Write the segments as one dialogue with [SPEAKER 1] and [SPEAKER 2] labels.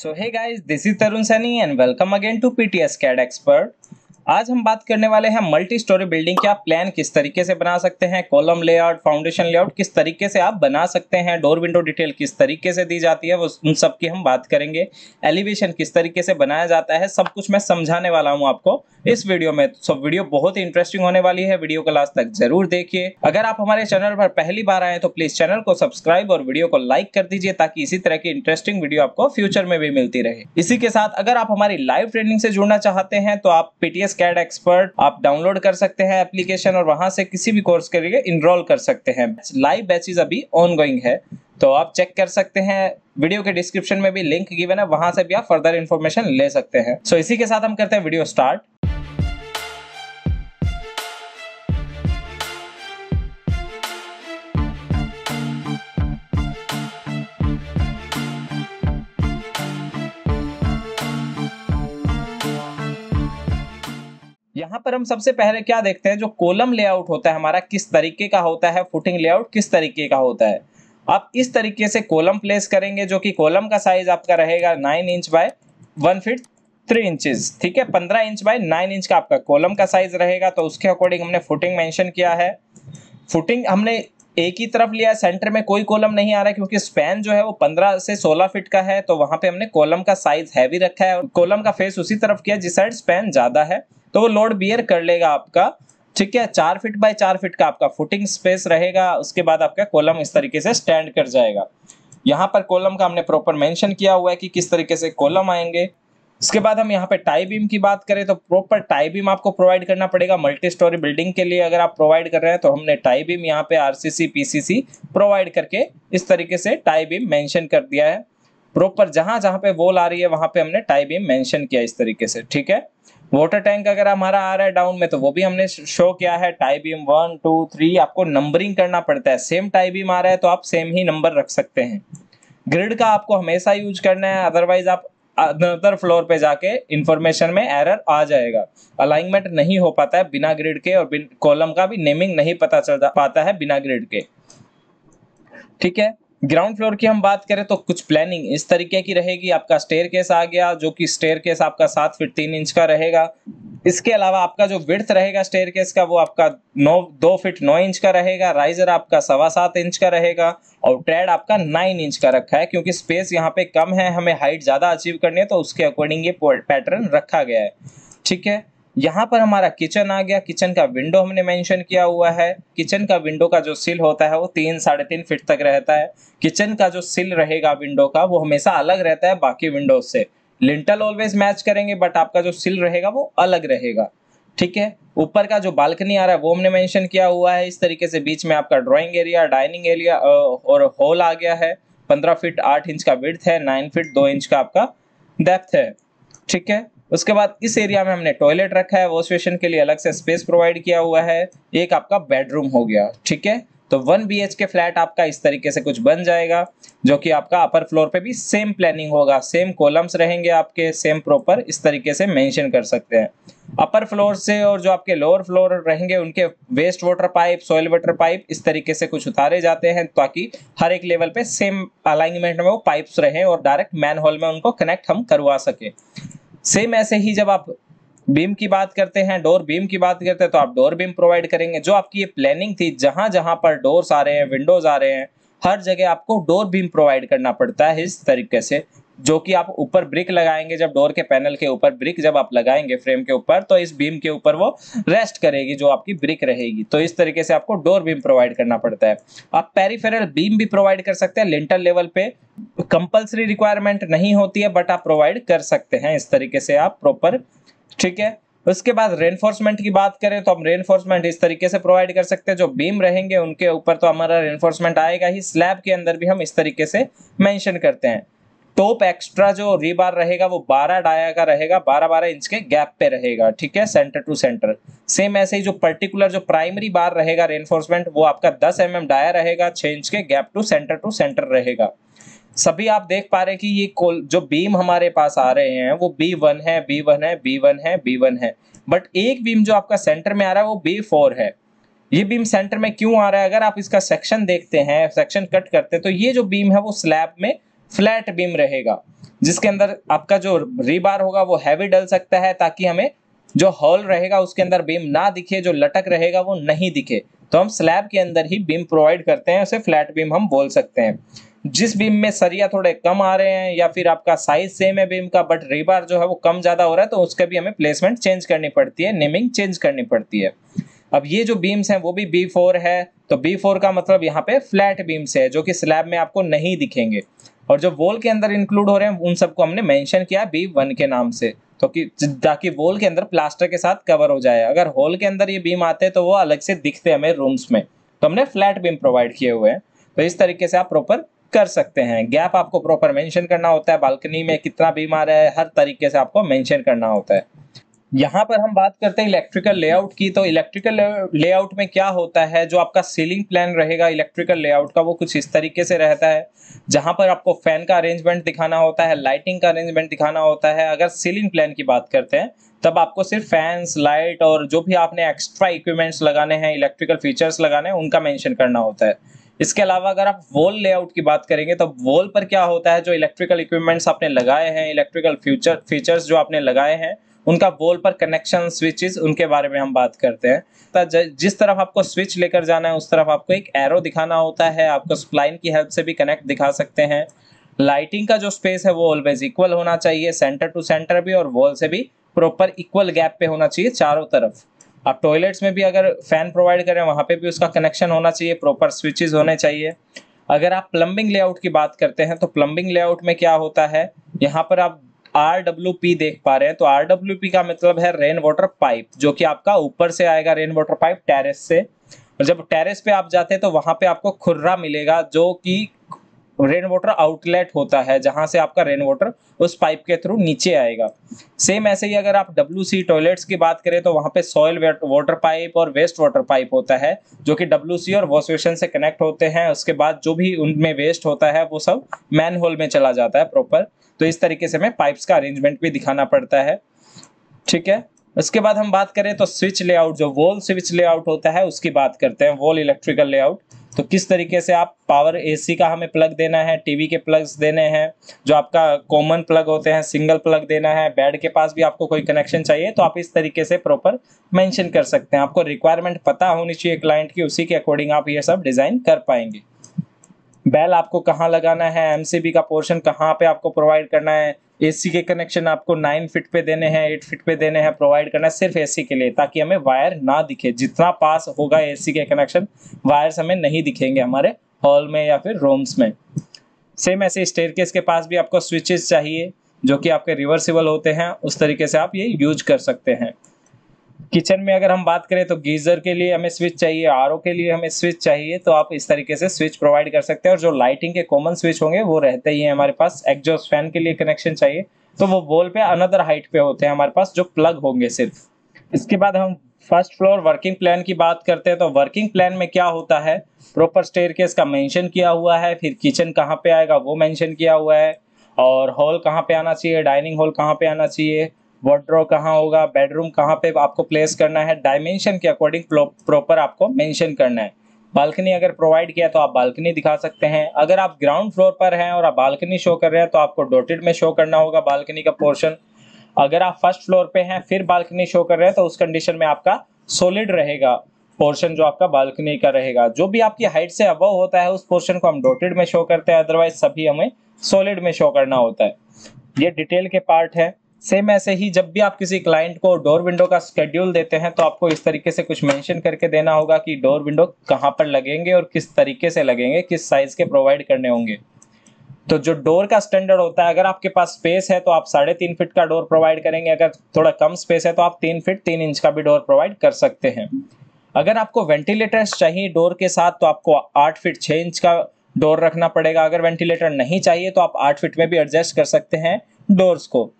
[SPEAKER 1] So hey guys, this is Tarun Sani and welcome again to PTS CAD Expert. आज हम बात करने वाले हैं मल्टी स्टोरी बिल्डिंग के आप प्लान किस तरीके से बना सकते हैं कॉलम लेआउट फाउंडेशन लेआउट किस तरीके से आप बना सकते हैं डोर विंडो डिटेल किस तरीके से दी जाती है, वो उन सब की हम बात करेंगे। एलिवेशन किस तरीके से बनाया जाता है, सब कुछ मैं समझाने वाला हूँ आपको इस वीडियो में। सो वीडियो बहुत ही इंटरेस्टिंग होने वाली है वीडियो को लास्ट तक ज़रूर देखिए। अगर आप हमारे चैनल पर पहली बार आए तो प्लीज़ चैनल को सब्सक्राइब और वीडियो को लाइक कर दीजिए, ताकि इसी तरह की इंटरेस्टिंग वीडियो आपको फ्यूचर में भी मिलती रहे। इसी के साथ अगर आप हमारी लाइव ट्रेनिंग से जुड़ना चाहते हैं तो आप पीटीएस कैड एक्सपर्ट आप डाउनलोड कर सकते हैं एप्लीकेशन और वहाँ से किसी भी कोर्स के लिए इनरोल कर सकते हैं। लाइव बैचेज अभी ऑन है तो आप चेक कर सकते हैं। वीडियो के डिस्क्रिप्शन में भी लिंक गिवन है वहाँ से भी आप फर्दर इन्फॉर्मेशन ले सकते हैं। सो so, इसी के साथ हम करते हैं वीडियो स्टार्ट पर हम सबसे पहले क्या देखते हैं? जो कॉलम लेआउट होता है हमारा, किस तरीके का होता है फुटिंग लेआउट किस तरीके का होता है? आप इस तरीके से कॉलम प्लेस करेंगे जो कि कॉलम का साइज़ आपका रहेगा nine inch by one feet three inches ठीक है? पंद्रह इंच बाय नाइन इंच का आपका कॉलम का साइज़ रहेगा तो उसके अकॉर्डिंग हमने फुटिंग मेंशन किया है। फुटिंग हमने एक ही तरफ़ लिया सेंटर में कोई कॉलम नहीं आ रहा है, क्योंकि स्पैन जो है वो 15 से 16 फीट का है तो वहाँ पे हमने कॉलम का साइज़ हैवी रखा है और कॉलम का फेस उसी तरफ़ किया जिस साइड स्पैन ज़्यादा है। तो वो लोड बियर कर लेगा आपका। ठीक है? चार फीट बाय चार फीट का आपका फुटिंग स्पेस रहेगा। उसके बाद आपका कॉलम इस तरीके से स्टैंड कर जाएगा। यहाँ पर कॉलम का हमने प्रॉपर मेंशन किया हुआ है कि किस तरीके से कॉलम आएँगे। इसके बाद हम यहाँ पे टाई बीम की बात करें तो प्रॉपर टाई बीम आपको प्रोवाइड करना पड़ेगा। मल्टी स्टोरी बिल्डिंग के लिए अगर आप प्रोवाइड कर रहे हैं तो हमने टाई बीम यहाँ पे आरसीसी पीसीसी प्रोवाइड करके इस तरीके से टाई बीम मेंशन कर दिया है। प्रॉपर जहाँ जहाँ पे वॉल आ रही है, वहाँ पे हमने टाई बीम मेंशन किया इस तरीके से। ठीक है? वाटर टैंक अगर हमारा आ रहा है डाउन में तो वो भी हमने शो किया है। Tie beam one two three आपको नंबरिंग करना पड़ता है। सेम टाई बीम आ रहा है तो आप सेम ही नंबर रख सकते हैं। ग्रिड का आपको हमेशा यूज़ करना है अदरवाइज़ आप अदर फ्लोर पे जाके इंफॉर्मेशन में एरर आ जाएगा। अलाइनमेंट नहीं हो पाता है बिना ग्रिड के, और कॉलम का भी नेमिंग नहीं पता चल पाता है बिना ग्रिड के। ठीक है? ग्राउंड फ्लोर की हम बात करें तो कुछ प्लानिंग इस तरीके की रहेगी। आपका स्टेयर केस आ गया, जो कि स्टेयर केस आपका सात फीट तीन इंच का रहेगा। इसके अलावा आपका जो विर्थ रहेगा स्टेयर केस का, वो आपका नौ, दो फीट नौ इंच का रहेगा। राइजर आपका सवा सात इंच का रहेगा और ट्रेड आपका नाइन इंच का रखा है, क्योंकि स्पेस यहाँ पे कम है, हमें हाइट ज़्यादा अचीव करनी है तो उसके अकॉर्डिंग ये पैटर्न रखा गया है। ठीक है? यहाँ पर हमारा किचन आ गया। किचन का विंडो हमने मेंशन किया हुआ है। किचन का विंडो का जो सिल होता है वो तीन, साढ़े तीन फीट तक रहता है। किचन का जो सिल रहेगा विंडो का, वो हमेशा अलग रहता है बाकी विंडो से। लिंटल ऑलवेज मैच करेंगे बट आपका जो सिल रहेगा वो अलग रहेगा। ठीक है? ऊपर का जो बालकनी आ रहा है, वो हमने मेंशन किया हुआ है। इस तरीके से बीच में आपका ड्राइंग एरिया डाइनिंग एरिया और हॉल आ गया है। पंद्रह फीट आठ इंच का विड्थ है नाइन फीट दो इंच का आपका डेप्थ है। ठीक है? उसके बाद इस एरिया में हमने टॉयलेट रखा है वॉश बेसिन के लिए अलग से स्पेस प्रोवाइड किया हुआ है। एक आपका बेडरूम हो गया, ठीक है? तो वन बीएच के फ्लैट आपका इस तरीके से कुछ बन जाएगा, जो कि आपका अपर फ्लोर पे भी सेम प्लानिंग होगा। सेम कॉलम्स रहेंगे आपके सेम प्रॉपर इस तरीके से मेंशन कर सकते हैं। अपर फ्लोर से और जो आपके लोअर फ्लोर रहेंगे, उनके waste water pipe soil water pipe इस तरीके से कुछ उतारे जाते हैं, ताकि हर एक लेवल पे सेम अलाइनमेंट में वो पाइप्स रहें और डायरेक्ट मैन होल में उनको कनेक्ट हम करवा सके। सेम ऐसे ही जब आप बीम की बात करते हैं डोर बीम की बात करते हैं तो आप डोर बीम प्रोवाइड करेंगे। जो आपकी ये प्लानिंग थी जहाँ जहाँ पर डोर्स आ रहे हैं विंडोज़ आ रहे हैं, हर जगह आपको डोर बीम प्रोवाइड करना पड़ता है इस तरीके से। जो कि आप ऊपर ब्रिक लगाएँगे जब डोर के पैनल के ऊपर ब्रिक जब आप लगाएँगे फ्रेम के ऊपर तो इस बीम के ऊपर वो रेस्ट करेगी जो आपकी ब्रिक रहेगी। तो इस तरीके से आपको डोर बीम प्रोवाइड करना पड़ता है। आप पेरीफेरल बीम भी प्रोवाइड कर सकते हैं लिंटर लेवल पे कंपल्सरी रिक्वायरमेंट नहीं होती है, बट आप प्रोवाइड कर सकते हैं इस तरीके से आप प्रॉपर। ठीक है? उसके बाद रेनफोर्समेंट की बात करें तो हम रेनफोर्समेंट इस तरीके से प्रोवाइड कर सकते हैं। जो बीम रहेंगे उनके ऊपर तो हमारा रेनफोर्समेंट आएगा ही स्लैब के अंदर भी हम इस तरीके से मेंशन करते हैं। टॉप एक्स्ट्रा जो रीबार रहेगा वो 12 डाया का रहेगा 12 12 इंच के गैप पे रहेगा, ठीक है? Centre to centre. सेम ऐसे ही जो पर्टिकुलर जो प्राइमरी बार रहेगा रेनफोर्समेंट वो आपका 10 एम mm डाया रहेगा 6 इंच के gap to centre to centre रहेगा। सभी आप देख पा रहे हैं कि ये जो बीम हमारे पास आ रहे हैं, वो बी वन है बी वन है बी वन है बी वन है। बट एक बीम जो आपका सेंटर में आ रहा है, वो बी फोर है। ये बीम सेंटर में क्यों आ रहा है? अगर आप इसका सेक्शन देखते हैं सेक्शन कट करते हैं तो ये जो बीम है, वो स्लैब में फ्लैट बीम रहेगा, जिसके अंदर आपका जो रीबार होगा वो हैवी डल सकता है ताकि हमें जो हॉल रहेगा उसके अंदर बीम ना दिखे, जो लटक रहेगा वो नहीं दिखे। तो हम स्लैब के अंदर ही बीम प्रोवाइड करते हैं, उसे फ्लैट बीम हम बोल सकते हैं। जिस बीम में सरिया थोड़े कम आ रहे हैं या फिर आपका साइज़ सेम है बीम का बट रिबार जो है वो कम ज़्यादा हो रहा है तो उसका भी हमें प्लेसमेंट चेंज करनी पड़ती है नेमिंग चेंज करनी पड़ती है। अब ये जो बीम्स हैं वो भी बी फोर है तो बी फोर का मतलब यहाँ पे फ्लैट बीम्स है, जो कि स्लैब में आपको नहीं दिखेंगे। और जो वॉल के अंदर इंक्लूड हो रहे हैं, उन सबको हमने मेंशन किया बी वन के नाम से। तो कि ताकि वॉल के अंदर प्लास्टर के साथ कवर हो जाए। अगर हॉल के अंदर ये बीम आते हैं तो वो अलग से दिखते हमें रूम्स में। तो हमने फ्लैट बीम प्रोवाइड किए हुए हैं। तो इस तरीके से आप प्रॉपर कर सकते हैं। गैप आपको प्रॉपर मेंशन करना होता है। बालकनी में कितना बीम आ रहा है, हर तरीके से आपको मेंशन करना होता है। यहाँ पर हम बात करते हैं इलेक्ट्रिकल लेआउट की। तो इलेक्ट्रिकल लेआउट में क्या होता है? जो आपका सीलिंग प्लान रहेगा इलेक्ट्रिकल लेआउट का वो कुछ इस तरीके से रहता है, जहाँ पर आपको फ़ैन का अरेंजमेंट दिखाना होता है लाइटिंग का अरेंजमेंट दिखाना होता है। अगर सीलिंग प्लान की बात करते हैं, तब आपको सिर्फ़ फैंस लाइट और जो भी आपने एक्स्ट्रा इक्विपमेंट्स लगाने हैं इलेक्ट्रिकल फीचर्स लगाने हैं, उनका मेंशन करना होता है। इसके अलावा अगर आप वॉल लेआउट की बात करेंगे तो वॉल पर क्या होता है? जो इलेक्ट्रिकल इक्विपमेंट्स आपने लगाए हैं इलेक्ट्रिकल फ्यूचर फीचर्स जो आपने लगाए हैं उनका वॉल पर कनेक्शन स्विचेस उनके बारे में हम बात करते हैं। तो जिस तरफ़ आपको स्विच लेकर जाना है, उस तरफ़ आपको एक एरो दिखाना होता है। आपको स्प्लाइन की हेल्प से भी कनेक्ट दिखा सकते हैं। लाइटिंग का जो स्पेस है, वो ऑलवेज इक्वल होना चाहिए। सेंटर टू सेंटर भी और वॉल से भी प्रॉपर इक्वल गैप पे होना चाहिए चारों तरफ़। आप टॉयलेट्स में भी अगर फ़ैन प्रोवाइड करें, वहाँ पे भी उसका कनेक्शन होना चाहिए प्रॉपर स्विचेस होने चाहिए। अगर आप प्लम्बिंग लेआउट की बात करते हैं तो प्लम्बिंग लेआउट में क्या होता है? यहाँ पर आप आर डब्ल्यू पी देख पा रहे हैं। तो आर डब्ल्यू पी का मतलब है रेन वाटर पाइप जो कि आपका ऊपर से आएगा रेन वाटर पाइप टेरेस से। और जब टेरेस पे आप जाते हैं तो वहाँ पे आपको खुर्रा मिलेगा, जो कि रेन वाटर आउटलेट होता है, जहाँ से आपका रेन वाटर उस पाइप के थ्रू नीचे आएगा। सेम ऐसे ही अगर आप डब्ल्यू सी टॉयलेट्स की बात करें तो वहाँ पे सॉइल वाटर पाइप और वेस्ट वाटर पाइप होता है, जो कि डब्ल्यू सी और वॉश बेसन से कनेक्ट होते हैं। उसके बाद जो भी उनमें वेस्ट होता है, वो सब मैन होल में चला जाता है प्रॉपर तो इस तरीके से हमें पाइप्स का अरेंजमेंट भी दिखाना पड़ता है। ठीक है? उसके बाद हम बात करें तो स्विच लेआउट जो वॉल स्विच लेआउट होता है, उसकी बात करते हैं। वॉल इलेक्ट्रिकल लेआउट तो किस तरीके से आप पावर एसी का हमें प्लग देना है टीवी के प्लग्स देने हैं, जो आपका कॉमन प्लग होते हैं सिंगल प्लग देना है बेड के पास भी आपको कोई कनेक्शन चाहिए तो आप इस तरीके से प्रॉपर मेंशन कर सकते हैं। आपको रिक्वायरमेंट पता होनी चाहिए क्लाइंट की, उसी के अकॉर्डिंग आप ये सब डिज़ाइन कर पाएँगे। बेल आपको कहाँ लगाना है एमसीबी का पोर्शन कहाँ पे आपको प्रोवाइड करना है एसी के कनेक्शन आपको नाइन फिट पे देने हैं एट फिट पे देने हैं प्रोवाइड करना है सिर्फ़ एसी के लिए, ताकि हमें वायर ना दिखे। जितना पास होगा एसी के कनेक्शन वायर्स हमें नहीं दिखेंगे हमारे हॉल में या फिर रूम्स में। सेम ऐसे स्टेयर के पास भी आपको स्विचेस चाहिए, जो कि आपके रिवर्सिबल होते हैं, उस तरीके से आप ये यूज़ कर सकते हैं। किचन में अगर हम बात करें तो गीजर के लिए हमें स्विच चाहिए आरओ के लिए हमें स्विच चाहिए तो आप इस तरीके से स्विच प्रोवाइड कर सकते हैं। और जो लाइटिंग के कॉमन स्विच होंगे, वो रहते ही हैं हमारे पास। एग्जॉस्ट फ़ैन के लिए कनेक्शन चाहिए। तो वो वॉल पे अनदर हाइट पे होते हैं हमारे पास, जो प्लग होंगे सिर्फ़। इसके बाद हम फ़र्स्ट फ्लोर वर्किंग प्लान की बात करते हैं तो वर्किंग प्लान में क्या होता है? प्रॉपर स्टेयर केस का मेंशन किया हुआ है, फिर किचन कहाँ पे आएगा वो मेंशन किया हुआ है, और हॉल कहाँ पे आना चाहिए डाइनिंग हॉल कहाँ पे आना चाहिए वार्ड्रो कहाँ होगा? बेडरूम कहाँ पे आपको प्लेस करना है? डायमेंशन के अकॉर्डिंग प्रॉपर आपको मेंशन करना है। बालकनी अगर प्रोवाइड किया तो आप बालकनी दिखा सकते हैं। अगर आप ग्राउंड फ्लोर पर हैं और आप बालकनी शो कर रहे हैं तो आपको डोटेड में शो करना होगा बालकनी का पोर्शन अगर आप फ़र्स्ट फ्लोर पे हैं, फिर बालकनी शो कर रहे हैं तो उस कंडीशन में आपका सोलिड रहेगा। पोर्शन जो आपका बालकनी का रहेगा। जो भी आपकी हाइट से अबव होता है, उस पोर्शन को हम डोटेड में शो करते हैं। अदरवाइज़ सभी हमें सोलिड में शो करना होता है। ये डिटेल के पार्ट है। सेम ऐसे ही जब भी आप किसी क्लाइंट को डोर विंडो का स्केड्यूल देते हैं तो आपको इस तरीके से कुछ मेंशन करके देना होगा कि डोर विंडो कहाँ पर लगेंगे और किस तरीके से लगेंगे, किस साइज़ के प्रोवाइड करने होंगे। तो जो डोर का स्टैंडर्ड होता है, अगर आपके पास स्पेस है तो आप साढ़े तीन फिट का डोर प्रोवाइड करेंगे। अगर थोड़ा कम स्पेस है तो आप तीन फिट तीन इंच का भी डोर प्रोवाइड कर सकते हैं। अगर आपको वेंटिलेटर्स चाहिए डोर के साथ तो आपको आठ फिट छः इंच का डोर रखना पड़ेगा। अगर वेंटिलेटर नहीं चाहिए तो आप आठ फिट में भी एडजस्ट कर सकते हैं डोर्स को।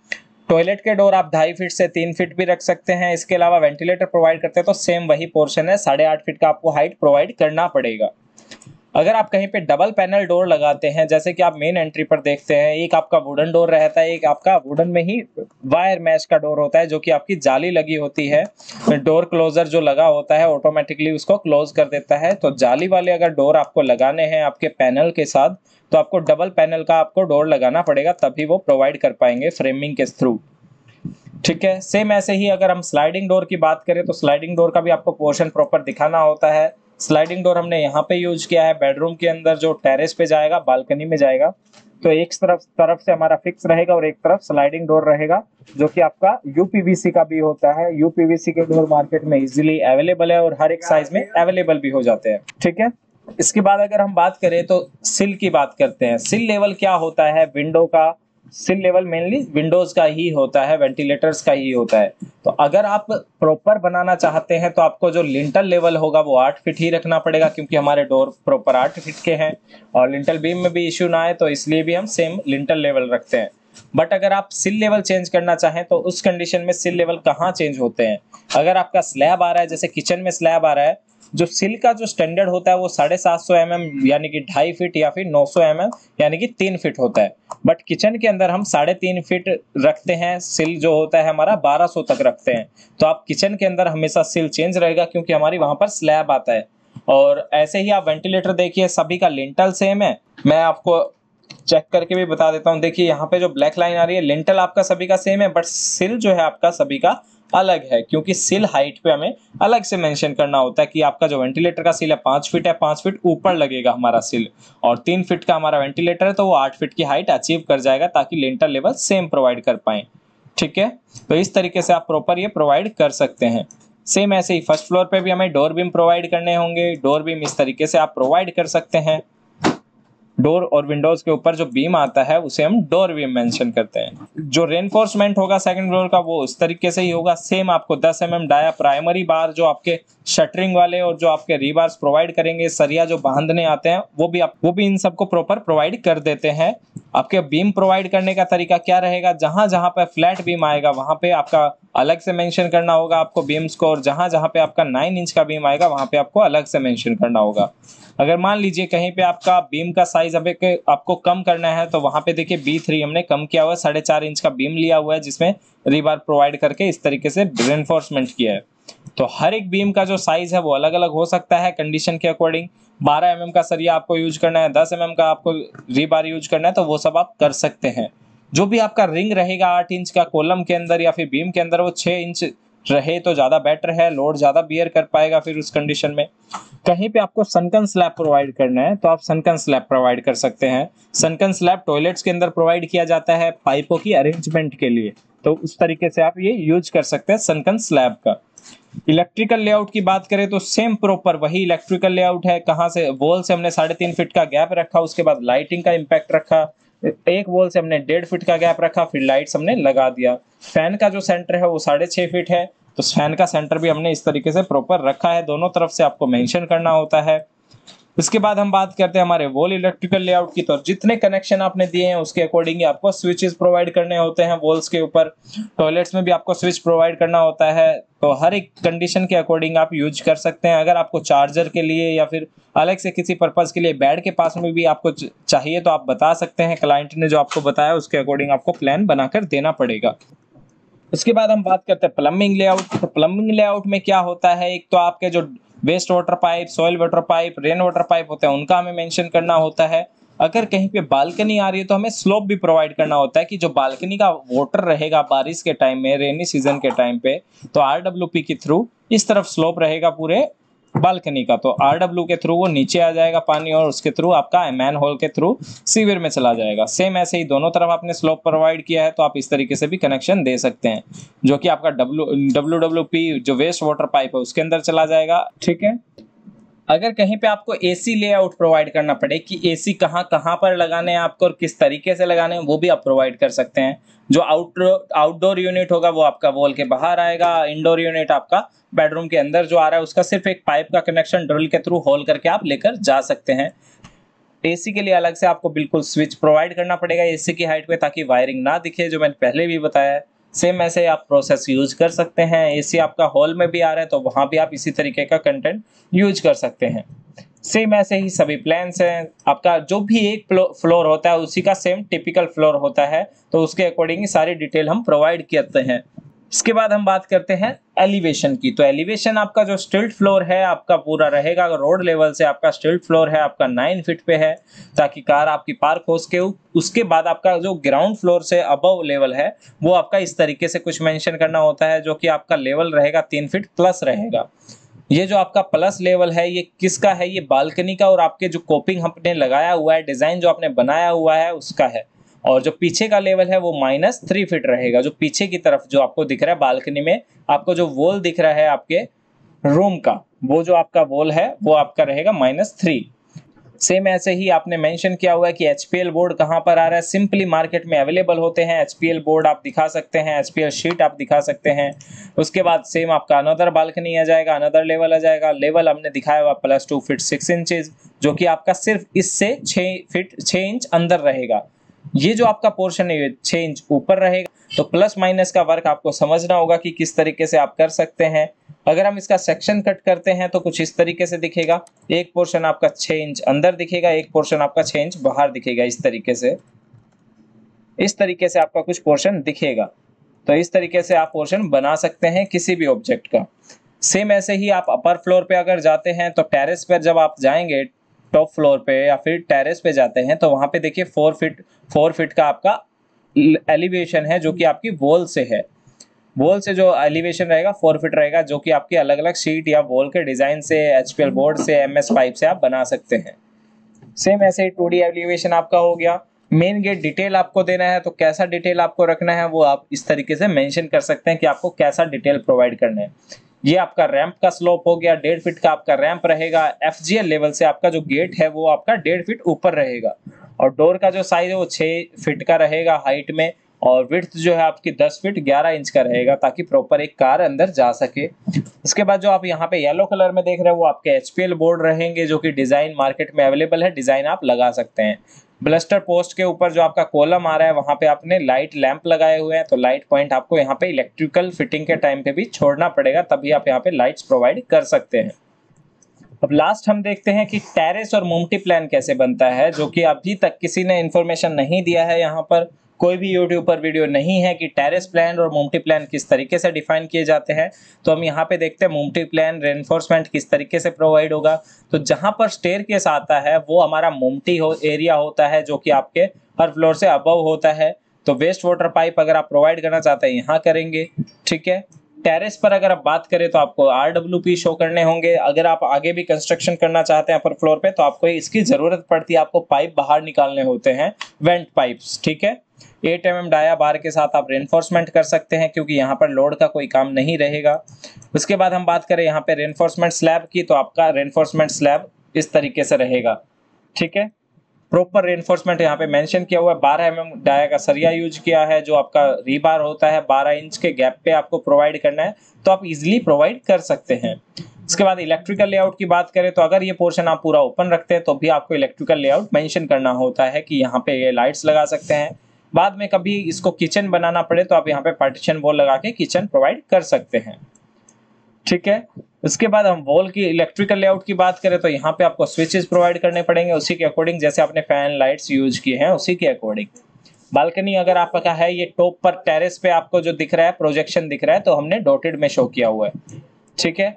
[SPEAKER 1] टॉयलेट के डोर आप ढाई फीट से तीन फीट भी रख सकते हैं। इसके अलावा वेंटिलेटर प्रोवाइड करते हैं तो सेम वही पोर्शन है। साढ़े आठ फीट का आपको हाइट प्रोवाइड करना पड़ेगा। अगर आप कहीं पे डबल पैनल डोर लगाते हैं, जैसे कि आप मेन एंट्री पर देखते हैं, एक आपका वुडन डोर रहता है, एक आपका वुडन में ही वायर मैश का डोर होता है, जो कि आपकी जाली लगी होती है। डोर क्लोजर जो लगा होता है ऑटोमेटिकली उसको क्लोज कर देता है। तो जाली वाले अगर डोर आपको लगाने हैं आपके पैनल के साथ तो आपको डबल पैनल का आपको डोर लगाना पड़ेगा, तभी वो प्रोवाइड कर पाएँगे फ्रेमिंग के थ्रू ठीक है? सेम ऐसे ही अगर हम स्लाइडिंग डोर की बात करें तो स्लाइडिंग डोर का भी आपको पोर्शन प्रॉपर दिखाना होता है। स्लाइडिंग डोर हमने यहाँ पे यूज़ किया है बेडरूम के अंदर जो टेरेस पे जाएगा बालकनी में जाएगा। तो एक तरफ़ तरफ़ से हमारा फिक्स रहेगा और एक तरफ़ स्लाइडिंग डोर रहेगा, जो कि आपका यूपीवीसी का भी होता है। यूपीवीसी के डोर मार्केट में इजीली अवेलेबल है और हर एक साइज़ में अवेलेबल भी हो जाते हैं। ठीक है? इसके बाद अगर हम बात करें तो सिल की बात करते हैं। सिल लेवल क्या होता है? विंडो का सिल लेवल मेनली विंडोज़ का ही होता है वेंटिलेटर्स का ही होता है। तो अगर आप प्रॉपर बनाना चाहते हैं तो आपको जो लिंटल लेवल होगा, वो आठ फीट ही रखना पड़ेगा, क्योंकि हमारे डोर प्रॉपर आठ फीट के हैं। और लिंटल बीम में भी इश्यू ना आए तो इसलिए भी हम सेम लिंटल लेवल रखते हैं। बट अगर आप सिल लेवल चेंज करना चाहें तो उस कंडीशन में सिल लेवल कहाँ चेंज होते हैं? अगर आपका स्लैब आ रहा है, जैसे किचन में स्लैब आ रहा है जो सिल का जो स्टैंडर्ड होता है वो साढ़े सात सौ एम यानी कि ढाई फीट या फिर नौ सौ एम यानी कि तीन फीट होता है। बट किचन के अंदर हम साढ़े तीन फीट रखते हैं, सिल जो होता है हमारा बारह सौ तक रखते हैं। तो आप किचन के अंदर हमेशा सिल चेंज रहेगा क्योंकि हमारी वहाँ पर स्लैब आता है। और ऐसे ही आप वेंटिलेटर देखिए, सभी का लिंटल सेम है। मैं आपको चेक करके भी बता देता हूँ। देखिए, यहाँ पे जो ब्लैक लाइन आ रही है लिंटल आपका सभी का सेम है बट सिल जो है आपका सभी का अलग है, क्योंकि सिल हाइट पे हमें अलग से मेंशन करना होता है कि आपका जो वेंटिलेटर का सिल है, पाँच फीट है, पाँच फीट ऊपर लगेगा हमारा सिल और तीन फीट का हमारा वेंटिलेटर है तो वो आठ फीट की हाइट अचीव कर जाएगा ताकि लेंटर लेवल सेम प्रोवाइड कर पाए। ठीक है? तो इस तरीके से आप प्रॉपर ये प्रोवाइड कर सकते हैं। सेम ऐसे ही फ़र्स्ट फ्लोर पे भी हमें डोर बीम प्रोवाइड करने होंगे डोर बीम इस तरीके से आप प्रोवाइड कर सकते हैं। डोर और विंडोज़ के ऊपर जो बीम आता है, उसे हम डोर बीम मेंशन करते हैं। जो रेनफोर्समेंट होगा सेकंड फ्लोर का, वो उस तरीके से ही होगा। सेम आपको 10 M M dia primary bar जो आपके शटरिंग वाले और जो आपके रीबार्स प्रोवाइड करेंगे, सरिया जो बांधने आते हैं, वो भी आप, वो भी इन सबको प्रॉपर प्रोवाइड कर देते हैं। आपके बीम प्रोवाइड करने का तरीका क्या रहेगा? जहाँ जहाँ पर फ्लैट बीम आएगा, वहाँ पे आपका अलग से मेंशन करना होगा आपको बीम्स को, और जहाँ जहाँ पे आपका नाइन इंच का बीम आएगा, वहाँ पे आपको अलग से मेंशन करना होगा। अगर मान लीजिए कहीं पे आपका बीम का साइज़ अब आपको कम करना है तो वहाँ पे देखिए बी थ्री हमने कम किया हुआ है साढ़े चार इंच का बीम लिया हुआ है, जिसमें रिबार प्रोवाइड करके इस तरीके से रेनफोर्समेंट किया है। तो हर एक बीम का जो साइज़ है, वो अलग अलग हो सकता है कंडीशन के अकॉर्डिंग 12 एम का सरिया आपको यूज़ करना है 10 एम का आपको रीबार यूज़ करना है तो वो सब आप कर सकते हैं। जो भी आपका रिंग रहेगा आठ इंच का कॉलम के अंदर या फिर बीम के अंदर, वो छः इंच रहे तो ज़्यादा बेटर है लोड ज़्यादा बियर कर पाएगा फिर उस कंडीशन में। कहीं पे आपको सनकन स्लैब प्रोवाइड करना है तो आप सनकन स्लैब प्रोवाइड कर सकते हैं। सनकन स्लैब टॉयलेट्स के अंदर प्रोवाइड किया जाता है पाइपों की अरेंजमेंट के लिए। तो उस तरीके से आप ये यूज़ कर सकते हैं सनकन स्लैब का। इलेक्ट्रिकल लेआउट की बात करें तो सेम प्रॉपर वही इलेक्ट्रिकल लेआउट है। कहाँ से वॉल से हमने साढ़े तीन फिट का गैप रखा, उसके बाद लाइटिंग का इम्पैक्ट रखा। एक वॉल से हमने डेढ़ फिट का गैप रखा, फिर लाइट्स हमने लगा दिया। फ़ैन का जो सेंटर है वो साढ़े छह फिट है तो फ़ैन का सेंटर भी हमने इस तरीके से प्रॉपर रखा है। दोनों तरफ़ से आपको मेंशन करना होता है। इसके बाद हम बात करते हैं हमारे वॉल इलेक्ट्रिकल लेआउट की। तो जितने कनेक्शन आपने दिए हैं, उसके अकॉर्डिंग आपको स्विचेस प्रोवाइड करने होते हैं वॉल्स के ऊपर। टॉयलेट्स में भी आपको स्विच प्रोवाइड करना होता है। तो हर एक कंडीशन के अकॉर्डिंग आप यूज़ कर सकते हैं। अगर आपको चार्जर के लिए या फिर अलग से किसी पर्पज के लिए बेड के पास में भी आपको चाहिए तो आप बता सकते हैं। क्लाइंट ने जो आपको बताया, उसके अकॉर्डिंग आपको प्लान बनाकर देना पड़ेगा। उसके बाद हम बात करते हैं प्लम्बिंग लेआउट तो प्लम्बिंग लेआउट में क्या होता है? एक तो आपके जो waste water pipe soil water pipe rain water pipe होते हैं, उनका हमें मेंशन करना होता है। अगर कहीं पे बालकनी आ रही है तो हमें स्लोप भी प्रोवाइड करना होता है कि जो बालकनी का वाटर रहेगा बारिश के टाइम में रेनी सीज़न के टाइम पे तो आर के थ्रू इस तरफ़ स्लोप रहेगा पूरे बालकनी का तो आर डब्ल्यू के थ्रू वो नीचे आ जाएगा पानी और उसके थ्रू आपका मैन होल के थ्रू सीवियर में चला जाएगा। सेम ऐसे ही दोनों तरफ़ आपने स्लोप प्रोवाइड किया है तो आप इस तरीके से भी कनेक्शन दे सकते हैं, जो कि आपका डब्ल्यू डब्ल्यू डब्ल्यू पी जो वेस्ट वाटर पाइप है, उसके अंदर चला जाएगा। ठीक है? अगर कहीं पे आपको एसी लेआउट प्रोवाइड करना पड़े कि एसी कहाँ कहाँ पर लगाने हैं आपको और किस तरीके से लगाने हैं, वो भी आप प्रोवाइड कर सकते हैं। जो आउटडोर आउटडोर यूनिट होगा, वो आपका वॉल के बाहर आएगा इंडोर यूनिट आपका बेडरूम के अंदर जो आ रहा है, उसका सिर्फ़ एक पाइप का कनेक्शन ड्रिल के थ्रू होल करके आप लेकर जा सकते हैं। एसी के लिए अलग से आपको बिल्कुल स्विच प्रोवाइड करना पड़ेगा एसी की हाइट पे ताकि वायरिंग ना दिखे, जो मैंने पहले भी बताया है। सेम ऐसे आप प्रोसेस यूज़ कर सकते हैं। एसी आपका हॉल में भी आ रहा है तो वहाँ भी आप इसी तरीके का कंटेंट यूज़ कर सकते हैं। सेम ऐसे ही सभी प्लान्स हैं। आपका जो भी एक फ्लोर होता है, उसी का सेम टिपिकल फ्लोर होता है तो उसके अकॉर्डिंग सारी डिटेल हम प्रोवाइड करते हैं। इसके बाद हम बात करते हैं एलिवेशन की। तो एलिवेशन आपका जो स्टिल्ट फ्लोर है, आपका पूरा रहेगा। रोड लेवल से आपका स्टिल्ट फ्लोर है, आपका नाइन फीट पे है, ताकि कार आपकी पार्क हो सके उसके बाद आपका जो ग्राउंड फ्लोर से अबव लेवल है, वो आपका इस तरीके से कुछ मेंशन करना होता है, जो कि आपका लेवल रहेगा, तीन फीट प्लस रहेगा। ये जो आपका प्लस लेवल है, ये किसका है? ये बालकनी का और आपके जो कोपिंग हमने लगाया हुआ है डिज़ाइन जो आपने बनाया हुआ है, उसका है। और जो पीछे का लेवल है वो माइनस थ्री फीट रहेगा। जो पीछे की तरफ़ जो आपको दिख रहा है बालकनी में, आपको जो वॉल दिख रहा है आपके रूम का, वो जो आपका वॉल है, वो आपका रहेगा माइनस थ्री सेम ऐसे ही आपने मेंशन किया हुआ है कि एचपीएल बोर्ड कहाँ पर आ रहा है। सिंपली मार्केट में अवेलेबल होते हैं। एचपीएल बोर्ड आप दिखा सकते हैं। एचपीएल शीट आप दिखा सकते हैं। उसके बाद सेम आपका अनदर बालकनी आ जाएगा अनदर लेवल आ जाएगा। लेवल हमने दिखाया हुआ plus two feet six inches जो कि आपका सिर्फ़ इससे छः फिट छः इंच अंदर रहेगा। ये जो आपका पोर्शन है छः इंच ऊपर रहेगा। तो प्लस माइनस का वर्क आपको समझना होगा कि किस तरीके से आप कर सकते हैं। अगर हम इसका सेक्शन कट करते हैं तो कुछ इस तरीके से दिखेगा। एक पोर्शन आपका छः इंच अंदर दिखेगा, एक पोर्शन आपका छः इंच बाहर दिखेगा, इस तरीके से। इस तरीके से आपका कुछ पोर्शन दिखेगा। तो इस तरीके से आप पोर्शन बना सकते हैं किसी भी ऑब्जेक्ट का। सेम ऐसे ही आप अपर फ्लोर पे अगर जाते हैं तो टेरेस पर जब आप जाएँगे टॉप फ्लोर पे या फिर टेरेस पे जाते हैं तो वहाँ पे देखिए फोर फिट फोर फिट का आपका एलिवेशन है जो कि आपकी वॉल से है। वॉल से जो एलिवेशन रहेगा फोर फिट रहेगा, जो कि आपकी अलग अलग शीट या वॉल के डिज़ाइन से एचपीएल बोर्ड से एम एस पाइप से आप बना सकते हैं। सेम ऐसे ही टू एलिवेशन आपका हो गया। मेन गेट डिटेल आपको देना है तो कैसा डिटेल आपको रखना है, वो आप इस तरीके से मेंशन कर सकते हैं कि आपको कैसा डिटेल प्रोवाइड करना है। ये आपका रैंप का स्लोप हो गया, डेढ़ फीट का आपका रैंप रहेगा एफजीएल लेवल से आपका जो गेट है वो आपका डेढ़ फीट ऊपर रहेगा। और डोर का जो साइज़ है वो छः फीट का रहेगा हाइट में और विर्थ जो है आपकी 10 फीट 11 इंच का रहेगा ताकि प्रॉपर एक कार अंदर जा सके। उसके बाद जो आप यहाँ पे येलो कलर में देख रहे हैं, वो आपके एचपीएल बोर्ड रहेंगे जो कि डिज़ाइन मार्केट में अवेलेबल है डिज़ाइन आप लगा सकते हैं। ब्लस्टर पोस्ट के ऊपर जो आपका कॉलम आ रहा है, वहाँ पे आपने लाइट लैंप लगाए हुए हैं तो लाइट पॉइंट आपको यहाँ पे इलेक्ट्रिकल फिटिंग के टाइम पे भी छोड़ना पड़ेगा, तभी आप यहाँ पे लाइट्स प्रोवाइड कर सकते हैं। अब लास्ट हम देखते हैं कि टेरेस और मोमटी प्लान कैसे बनता है, जो कि अभी तक किसी ने इन्फॉर्मेशन नहीं दिया है यहाँ पर। कोई भी यूट्यूब पर वीडियो नहीं है कि टेरेस प्लान और मोमटी प्लान किस तरीके से डिफाइन किए जाते हैं तो हम यहाँ पे देखते हैं मोमटी प्लान रेनफोर्समेंट किस तरीके से प्रोवाइड होगा। तो जहाँ पर स्टेयर केस आता है, वो हमारा मोमटी हो एरिया होता है जो कि आपके हर फ्लोर से अबव होता है। तो वेस्ट वाटर पाइप अगर आप प्रोवाइड करना चाहते हैं, यहाँ करेंगे, ठीक है? टेरेस पर अगर आप बात करें तो आपको आर शो करने होंगे। अगर आप आगे भी कंस्ट्रक्शन करना चाहते हैं अपर फ्लोर पे तो आपको इसकी ज़रूरत पड़ती है, आपको पाइप बाहर निकालने होते हैं वेंट पाइप्स ठीक है? एट एम डाया बार के साथ आप रेनफोर्समेंट कर सकते हैं, क्योंकि यहाँ पर लोड का कोई काम नहीं रहेगा। उसके बाद हम बात करें यहाँ पे रेनफोर्समेंट स्लैब की तो आपका रेनफोर्समेंट स्लैब इस तरीके से रहेगा। ठीक है? प्रॉपर रेनफोर्समेंट यहाँ पे मेंशन किया हुआ है। बारह एम एम डाया का सरिया यूज़ किया है, जो आपका रीबार होता है। बारह इंच के गैप पे आपको प्रोवाइड करना है तो आप इजिली प्रोवाइड कर सकते हैं। इसके बाद इलेक्ट्रिकल लेआउट की बात करें तो अगर ये पोर्शन आप पूरा ओपन रखते हैं तो भी आपको इलेक्ट्रिकल लेआउट मेंशन करना होता है कि यहाँ पे ये लाइट्स लगा सकते हैं। बाद में कभी इसको किचन बनाना पड़े तो आप यहाँ पे पार्टीशन वॉल लगा के किचन प्रोवाइड कर सकते हैं। ठीक है? उसके बाद हम वॉल की इलेक्ट्रिकल लेआउट की बात करें तो यहाँ पे आपको स्विचेस प्रोवाइड करने पड़ेंगे, उसी के अकॉर्डिंग जैसे आपने फ़ैन लाइट्स यूज़ किए हैं, उसी के अकॉर्डिंग बालकनी अगर आपका है, ये टॉप पर टेरेस पे आपको जो दिख रहा है प्रोजेक्शन दिख रहा है तो हमने डॉटेड में शो किया हुआ है। ठीक है?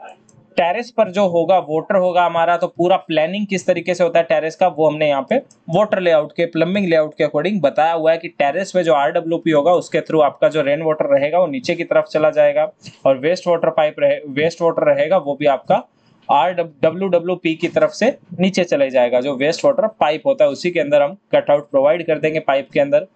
[SPEAKER 1] टेरेस पर जो होगा वोटर होगा हमारा तो पूरा प्लानिंग किस तरीके से होता है टेरेस का, वो हमने यहाँ पे वोटर लेआउट के प्लम्बिंग लेआउट के अकॉर्डिंग बताया हुआ है कि टेरेस पे जो आरडब्ल्यूपी होगा, उसके थ्रू आपका जो रेन वाटर रहेगा, वो नीचे की तरफ़ चला जाएगा और वेस्ट वाटर पाइप रहे वेस्ट वाटर रहेगा, वो भी आपका आर डब्ल्यू डब्ल्यू पी की तरफ़ से नीचे चले जाएगा, जो वेस्ट वाटर पाइप होता है, उसी के अंदर हम कटआउट प्रोवाइड कर देंगे पाइप के अंदर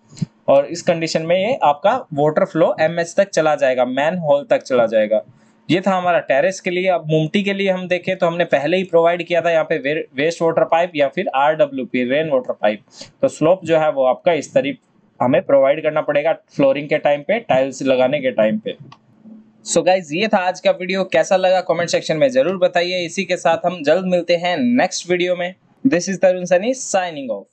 [SPEAKER 1] और इस कंडीशन में ये आपका वाटर फ्लो एम तक चला जाएगा मैन होल तक चला जाएगा। ये था हमारा टेरेस के लिए। अब मुमटी के लिए हम देखें तो हमने पहले ही प्रोवाइड किया था यहाँ पे वे, वेस्ट वाटर पाइप या फिर R W P rain water pipe तो स्लोप जो है वो आपका इस तरीके हमें प्रोवाइड करना पड़ेगा फ्लोरिंग के टाइम पे टाइल्स लगाने के टाइम पे। सो so गाइज़ ये था आज का वीडियो कैसा लगा कमेंट सेक्शन में ज़रूर बताइए। इसी के साथ हम जल्द मिलते हैं नेक्स्ट वीडियो में। This is Tarun Sunny signing off